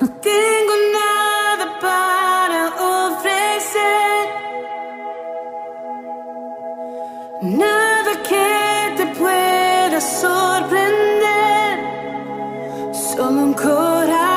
No tengo nada para ofrecer, nada que te pueda sorprender, solo un corazón.